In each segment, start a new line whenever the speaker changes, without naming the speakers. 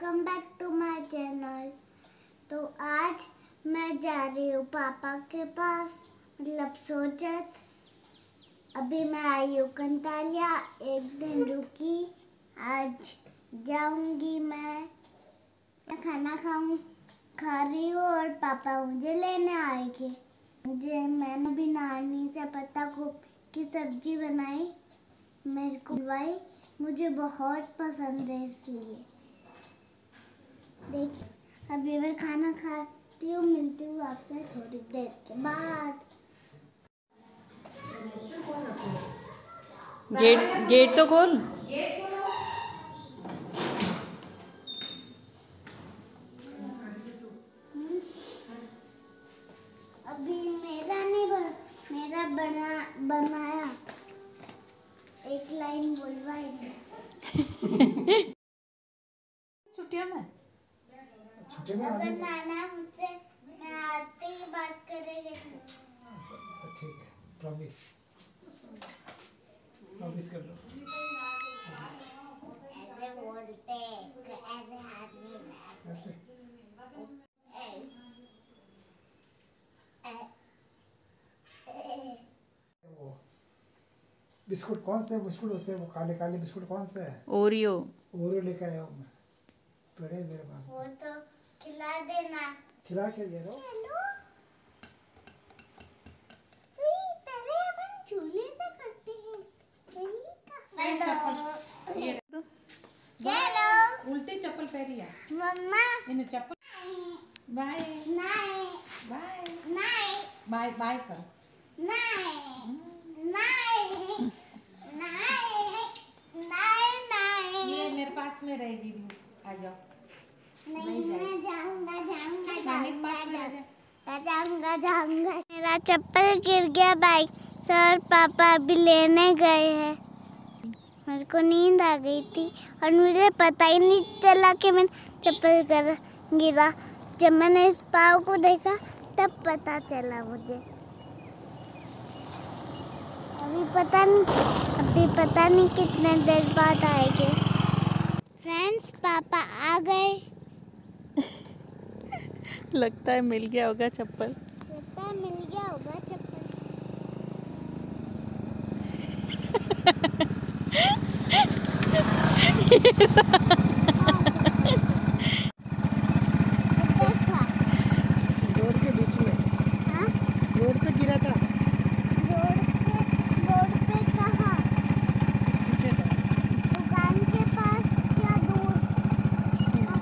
Welcome back to my channel तो आज मैं जा रही हूँ पापा के पास मतलब सोचत। अभी मैं आई हूँ कंतालिया, एक दिन रुकी, आज जाऊँगी मैं। खाना खाऊं, खा रही हूँ और पापा मुझे लेने आएँगे। मुझे, मैंने भी नानी से पत्ता गोभी की सब्ज़ी बनाई, मेरे को भाई मुझे बहुत पसंद है इसलिए। देखिए अभी मैं खाना खाती हूँ मिलती हूँ आपसे थोड़ी देर के बाद।
गेट गेट तो खोल।
अभी मेरा नहीं बना मेरा बना बनाया
छुट्टी में
अगर नाना मुझसे मैं आते ही बात करेंगे।
तो ठीक है प्रॉमिस प्रॉमिस कर लो।
ऐसे बोलते ऐसे हाथ नहीं
ऐसे।
ऐ- ऐ- ऐ-
वो बिस्कुट कौन से बिस्कुट होते हैं? वो काले काले बिस्कुट कौन से है?
ओरियो।
ओरियो लेके आया हूँ मैं। पड़े मेरे पास।
वो तो खिला देना।
खिला के दे रहा हूँ।
चलो। उई, पहले अपन चूल्हे से करते हैं। यही का
ये
चलो।
उल्टी चप्पल पहरी है
मम्मा।
इन्हें चप्पल। बाय।
नहीं
बाय।
नहीं
बाय बाय कर।
नहीं नहीं नहीं नहीं
ये मेरे पास में रहेगी भी। आ जाओ।
नहीं मैं जाऊँगा जाऊँगा जाऊँगा जाऊँगा मेरा चप्पल गिर गया बाइक सर पापा अभी लेने गए हैं। मेरे को नींद आ गई थी और मुझे पता ही नहीं चला कि मैंने चप्पल कर गिरा। जब मैंने इस पाव को देखा तब पता चला मुझे। अभी पता नहीं अभी पता नहीं कितने देर बाद आएँगे। फ्रेंड्स पापा आ गए।
लगता है मिल गया होगा चप्पल।
लगता है मिल गया होगा चप्पल देखा,
रोड के बीच में
हाँ?
रोड पे गिरा था
रोड पे रोड पे कहाँ
पीछे था
दुकान के पास क्या दूर हाँ,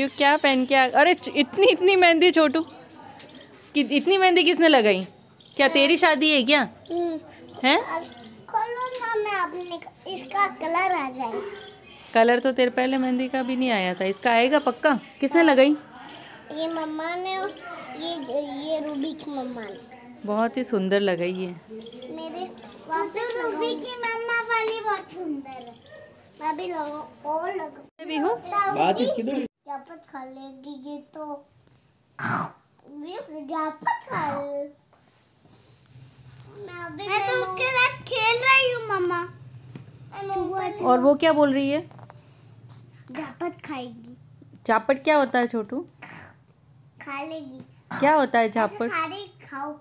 व्यू क्या पहन के आ? अरे इतनी इतनी मेहंदी छोटू। कि इतनी मेहंदी किसने लगाई? क्या तेरी शादी है क्या? है?
खोलो मैं इसका कलर आ जाएगा।
कलर तो तेरे पहले मेहंदी का भी नहीं आया था इसका आएगा पक्का? किसने लगाई?
ये मम्मा ने ये ये रूबी की मम्मा ने।
बहुत ही सुंदर लगाई है।
मेरे वापस रूबी की मम्मा वाली बहुत सुंदर है। मैं भी लगाऊँ और लगाऊँ। बात इसकी दो जापत खा लेगी ये तो। ये जापत खा ले मैं अभी मैं तो उसके साथ खेल रही हूँ मम्मा।
और वो क्या बोल रही है?
जापत खाएगी।
चापट क्या होता है छोटू?
खा लेगी।
क्या होता है
ऐसे
झापट?
खाओ।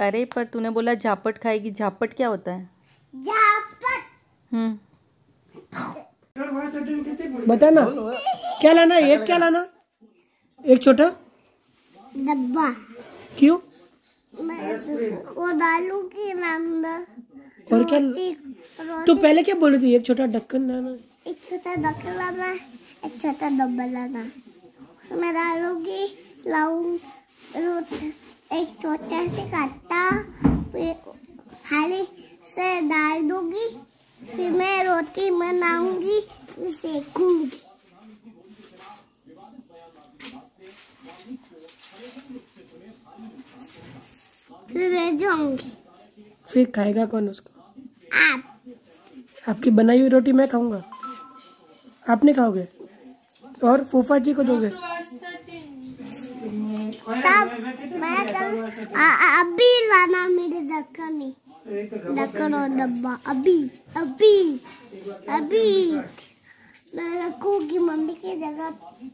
अरे पर तूने बोला झापट खाएगी। झापट क्या होता है?
झापट।
हम्म।
बता ना। क्या लाना? है? एक क्या लाना? एक छोटा?
डब्बा।
क्यों?
मैं वो डालूँगी अंदर।
और क्या? तू पहले क्या बोल रही थी? एक छोटा ढक्कन लाना।
एक छोटा डब्बा लाना एक छोटा डब्बा लाना। उसमें डालूँगी लाऊं एक छोटा से फिर खाली से डाल दूँगी। मैं रोटी बनाऊँगी फिर सेकूँगी फिर मैं जाऊँगी।
फिर खाएगा कौन उसको?
आप।
आपकी बनाई हुई रोटी मैं खाऊँगा। आप नहीं खाओगे?
और फूफा जी को दोगे?
सब मैं आ- अभी लाना मेरे ढक्कन नहीं। ढक्कन और डब्बा अभी अभी अभी। मैं रखूँगी मम्मी की जगह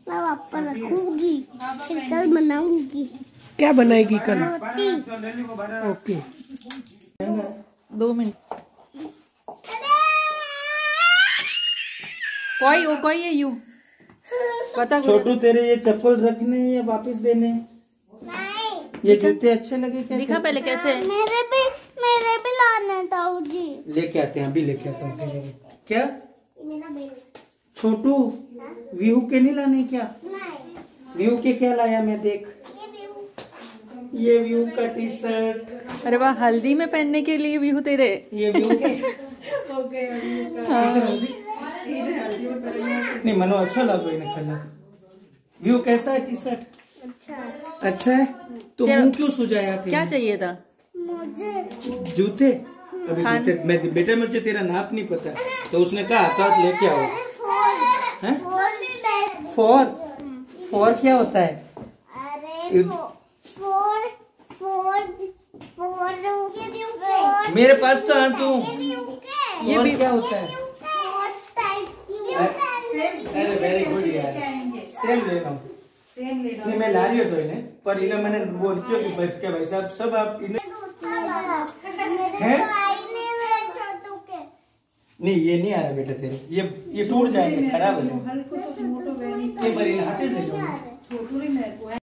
मैं वापस रखूँगी फिर कल बनाऊँगी
क्या बनाएगी कल?
रोटी।
ओके।
दो मिनट। कोई वो कोई है यू? पता
छोटू तेरे ये चप्पल रखने या वापस देने?
नहीं।
ये जूते अच्छे लगे क्या
दिखा पहले कैसे
मेरे भी लाने ताऊ जी।
लेके आते हैं अभी लेके आते हैं क्या?
मेरा बिल।
छोटू व्यू के नहीं लाने क्या?
नहीं।
व्यू के क्या लाया मैं देख?
ये
व्यू का टी शर्ट
अरे वाह हल्दी में पहनने के लिए व्यू तेरे।
ये व्यू के नहीं मनो अच्छा लगो इन्हें कलर व्यू कैसा है टी शर्ट
अच्छा।
अच्छा है? तो मुँह क्यों सुझाया थे
क्या चाहिए था?
जूते? अभी जूते मैं बेटा मुझे तेरा नाप नहीं पता। तो उसने कहा आता लेके आओ।
फोर फोर नहीं
फोर फोर क्या होता है?
अरे फोर फोर फोर ये भी ऊपर
मेरे पास तो आ तू।
ये भी
क्या होता है? अरे वेरी गुड यार। सेम ले रहा हूँ।
सेम ले लो
मैं ला रही हूँ तो इन्हें। पर इन्हें मैंने बोल क्यों भाई साहब सब आप इन्हें हैं?
नहीं के।
ये नहीं आ रहा बेटा तेरे। ये ये टूट जाएँगे खराब हो जाएँगे।
हल्को सा मोटो वेरी
ये बरी हटे से
छोटू रे मेरे को